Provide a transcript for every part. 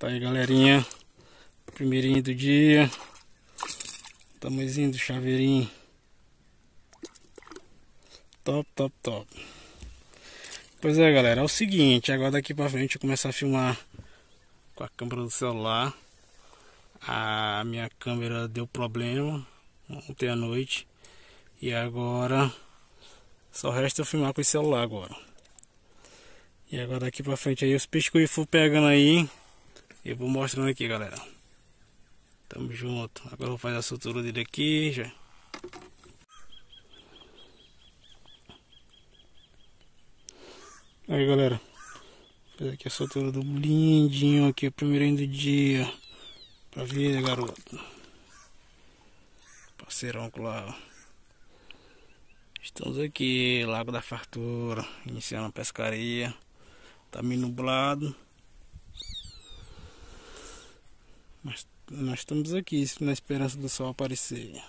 Tá aí galerinha, primeirinho do dia, tamanhozinho do chaveirinho, top, top, top. Pois é galera, é o seguinte, agora daqui pra frente eu começar a filmar com a câmera do celular. A minha câmera deu problema ontem à noite e agora só resta eu filmar com o celular agora. E agora daqui pra frente aí os peixes que eu for pegando aí eu vou mostrando aqui, galera. Tamo junto. Agora eu vou fazer a sutura dele aqui, já. Aí, galera. Fiz aqui a sutura do lindinho aqui, o primeiro do dia. Pra ver, garoto. Parceirão lá. Estamos aqui, Lago da Fartura, iniciando a pescaria. Tá meio nublado. Mas nós estamos aqui na esperança do sol aparecer.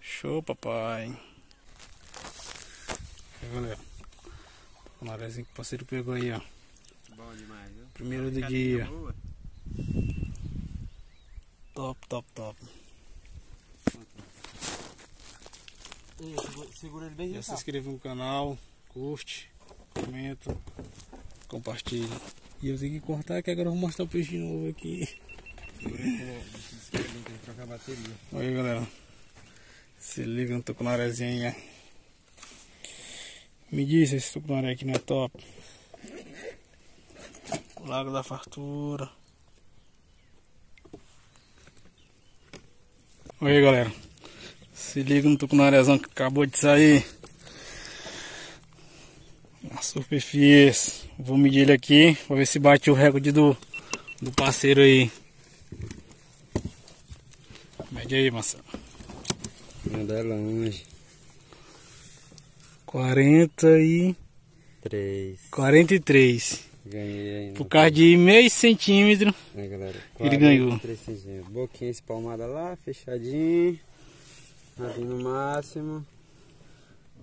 Show, papai. Aí, galera. O marezinho que o parceiro pegou aí, ó. Bom demais, viu? Primeiro do dia. Top, top, top. Segura ele bem Já se inscreva no canal, curte, comenta, compartilha. E eu tenho que cortar que agora eu vou mostrar o peixe de novo aqui. Olha aí, galera. Se liga no tucunarezinha. Me diz se esse tucunaré aqui não é top. Lago da Fartura. Aí, galera. Se liga no tucunarezão que acabou de sair. A superfície. Vou medir ele aqui, pra ver se bate o recorde do, do parceiro aí. Mede aí, Marcelo. Anda longe. 40 e... Três. 43. Ganhei ainda. Por causa de meio centímetro. Né, galera? Ele ganhou. 43 centímetros. Boquinha espalmada lá, fechadinho. Ali no máximo.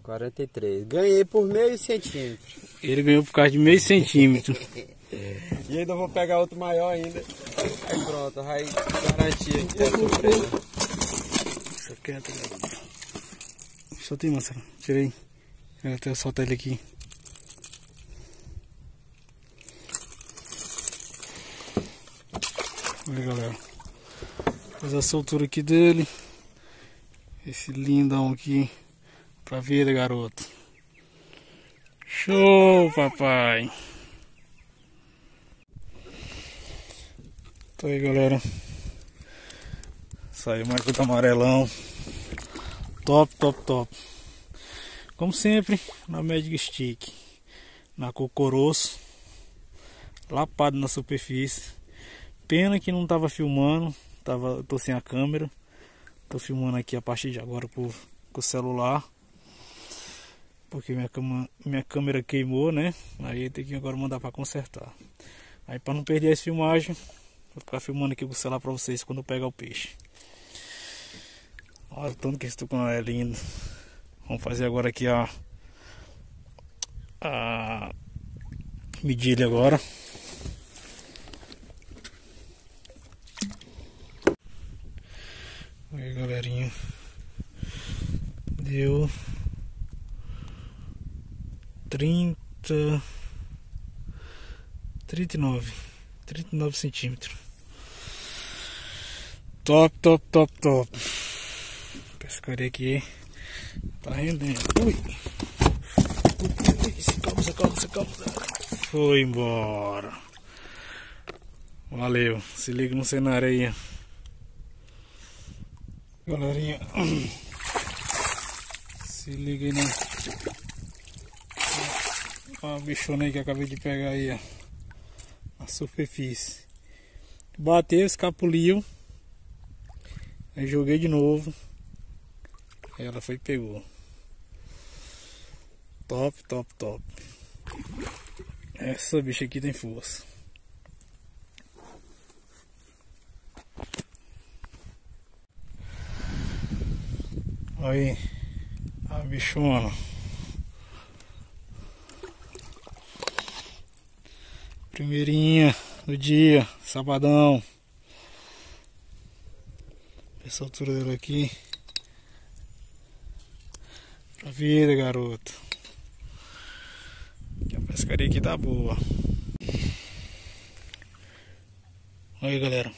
43. Ganhei por meio centímetro. Ele ganhou por causa de meio centímetro. E ainda vou pegar outro maior ainda. Aí pronto, vai garantir aqui a surpresa. Galera. Solta aí, Marcelo. Tira aí. Eu até soltar ele aqui. Olha, galera. Faz a soltura aqui dele. Esse lindão aqui. Pra vida, garoto. Show, papai. Tá aí, galera. Saiu mais outro amarelão. Top, top, top. Como sempre, na Magic Stick. Na cor coroço. Lapado na superfície. Pena que não tava filmando. Tava, tô sem a câmera. Tô filmando aqui a partir de agora com, com o celular. Porque minha, cama, minha câmera queimou, né? Aí tem que agora mandar para consertar. Aí para não perder as filmagens, vou ficar filmando aqui com o celular para vocês quando pegar o peixe. Olha o tanto que esse tucunaré é lindo. Vamos fazer agora aqui a, a medir ele agora. Aí galerinha, deu trinta, trinta e nove, trinta e nove centímetros. Top, top, top, top. Pescaria aqui tá rendendo. Ui. Se calma, se calma, calma. Foi embora. Valeu. Se liga no cenário aí. Galerinha. Se liga aí na. Ó, a bichona aí que acabei de pegar aí, ó. Na superfície. Bateu, escapuliu. Aí joguei de novo. Aí ela foi e pegou. Top, top, top. Essa bicha aqui tem força. Aí, a bichona. Primeirinha do dia, sabadão. Essa altura dela aqui. Pra vida, garoto. A pescaria aqui tá boa. Aí, galera.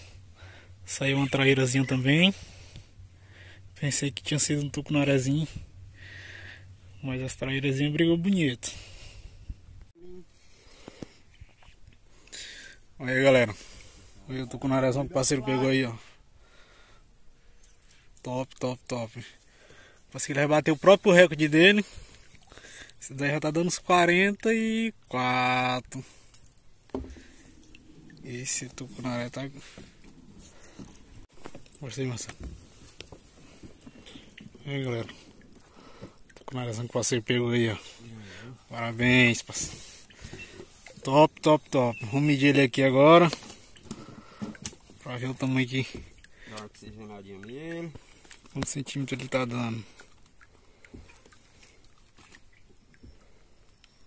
Saiu uma traírazinha também. Pensei que tinha sido um tucunarezinho. Mas as traírazinhas brigou bonito. Aí galera. Olha o tucunarezão que o parceiro pegou aí, ó. Top, top, top. Que ele vai bater o próprio recorde dele. Esse daí já tá dando uns 44. Esse tucunaré tá. Gostei, Marcelo. Aí galera. Tucunarezão que o parceiro pegou aí, ó. Parabéns, parceiro. Top, top, top. Vamos medir ele aqui agora. Pra ver o tamanho aqui. Dá uma oxigenadinha nele. Quantos centímetros ele tá dando.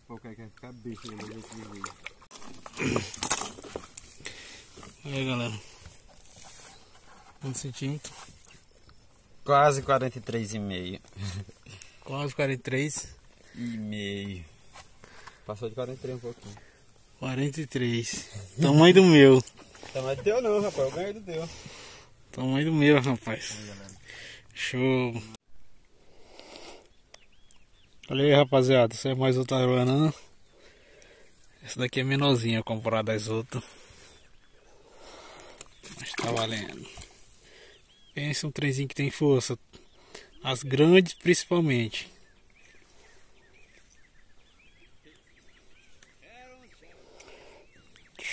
Pô, o cara quer ficar bicho né? Aí galera. Um centímetro. Quase 43,5. Quase 43. E meio. Passou de 43 um pouquinho. 43. Tamanho do meu. Tamanho do teu não, rapaz. Eu ganhei do teu. Tamanho do meu, rapaz. Show. Olha aí, rapaziada. Isso é mais outra aruanã. Essa daqui é menorzinha comparada às outras. Mas tá valendo. Pensa um trenzinho que tem força. As grandes principalmente.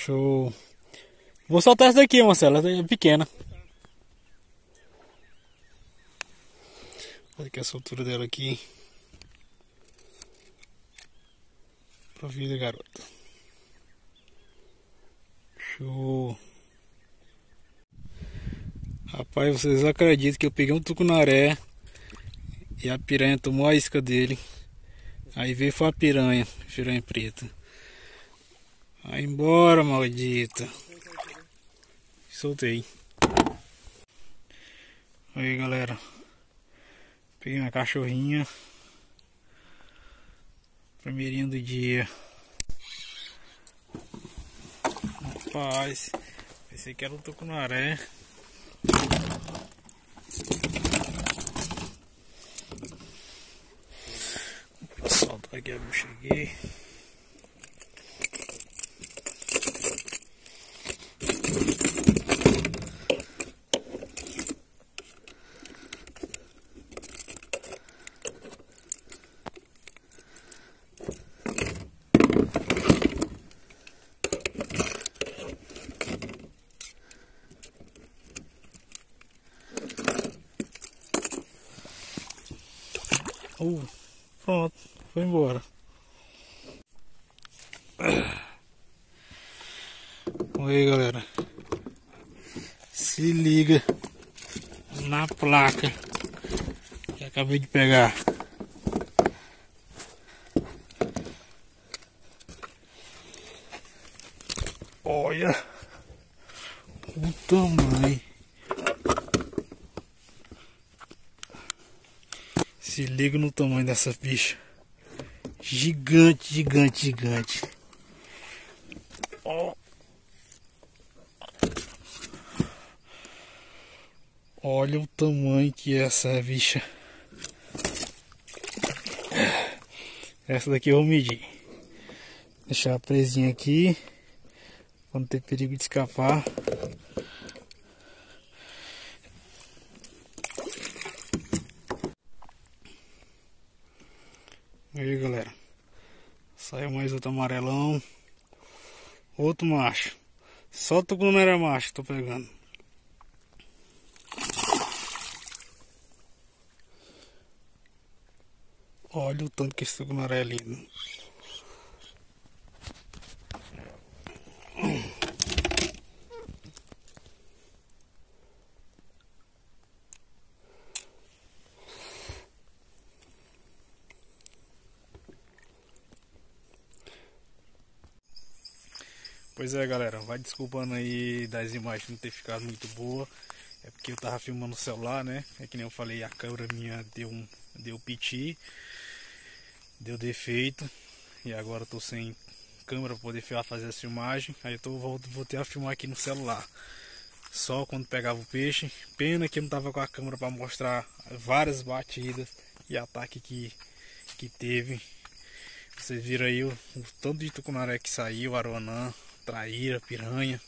Show. Vou soltar essa daqui, Marcelo. Essa é pequena. Olha que a soltura dela aqui. Pra vida, garota. Show. Rapaz, vocês acreditam que eu peguei um tucunaré e a piranha tomou a isca dele. Aí veio foi a piranha, piranha preta. Vai embora, maldita. Soltei. Aí, galera. Peguei minha cachorrinha. Primeirinha do dia. Rapaz. Pensei que era um tucunaré. Soltar aqui a bucha aqui. Uh, pronto, foi embora. Aí galera, se liga na placa que acabei de pegar. Olha o tamanho. Se liga no tamanho dessa bicha. Gigante, gigante, gigante. Ó. Olha o tamanho que é essa bicha. Essa daqui eu vou medir. Deixar presinha aqui. Pra não ter perigo de escapar. Aí galera, saiu mais outro amarelão, outro macho, só tucunaré macho tô pegando. Olha o tanto que esse tucunaré é lindo. Pois é, galera, vai desculpando aí das imagens não ter ficado muito boa. É porque eu tava filmando o celular, né? É que nem eu falei, a câmera minha deu um deu piti, deu defeito. E agora eu tô sem câmera para poder fazer a filmagem. Aí eu tô, ter a filmar aqui no celular. Só quando pegava o peixe. Pena que eu não tava com a câmera para mostrar várias batidas e ataque que, que teve. Vocês viram aí o, o tanto de tucunaré que saiu, aruanã, traíra, piranha.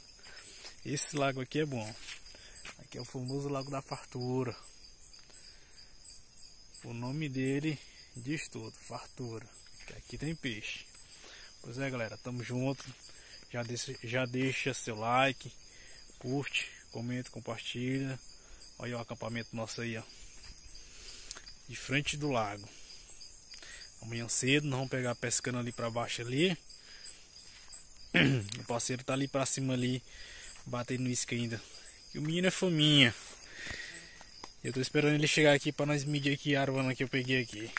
Esse lago aqui é bom. Aqui é o famoso Lago da Fartura. O nome dele diz tudo, fartura. Aqui tem peixe. Pois é, galera, tamo junto. Já deixa, já deixa seu like, curte, comenta, compartilha. Olha o acampamento nosso aí, ó. De frente do lago. Amanhã cedo nós vamos pegar pescando ali para baixo ali. O parceiro tá ali pra cima ali, batendo isca ainda. E o menino é fominha. Eu tô esperando ele chegar aqui pra nós medir aqui a arvana que eu peguei aqui.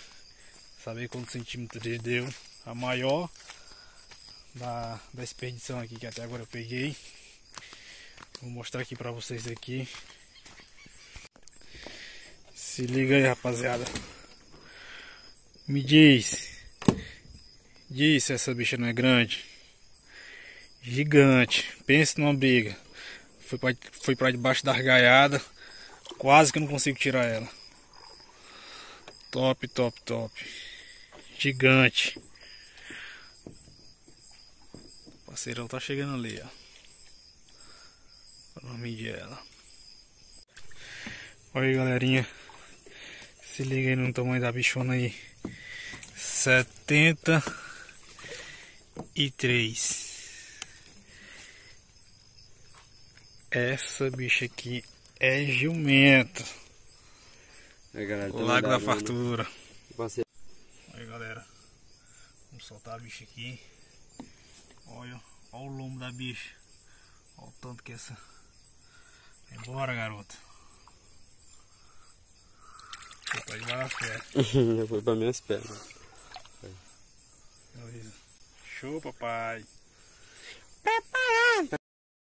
Saber quantos centímetros ele deu. A maior da, da expedição aqui que até agora eu peguei. Vou mostrar aqui pra vocês aqui. Se liga aí rapaziada. Me diz. Diz se essa bicha não é grande. Gigante. Pense numa briga. Foi pra, foi pra debaixo da argaiada. Quase que eu não consigo tirar ela. Top, top, top. Gigante. O parceirão tá chegando ali, ó. Pra medir ela. Olha aí, galerinha. Se liga aí no tamanho da bichona aí. 73 Essa bicha aqui é jumento. Aí, galera, o Lago da né? Fartura. Né? Aí galera. Vamos soltar a bicha aqui. Olha, olha o lombo da bicha. Olha o tanto que essa. Embora garota. Foi pra debaixo, é. Foi pra minhas pernas. Show papai. Papai.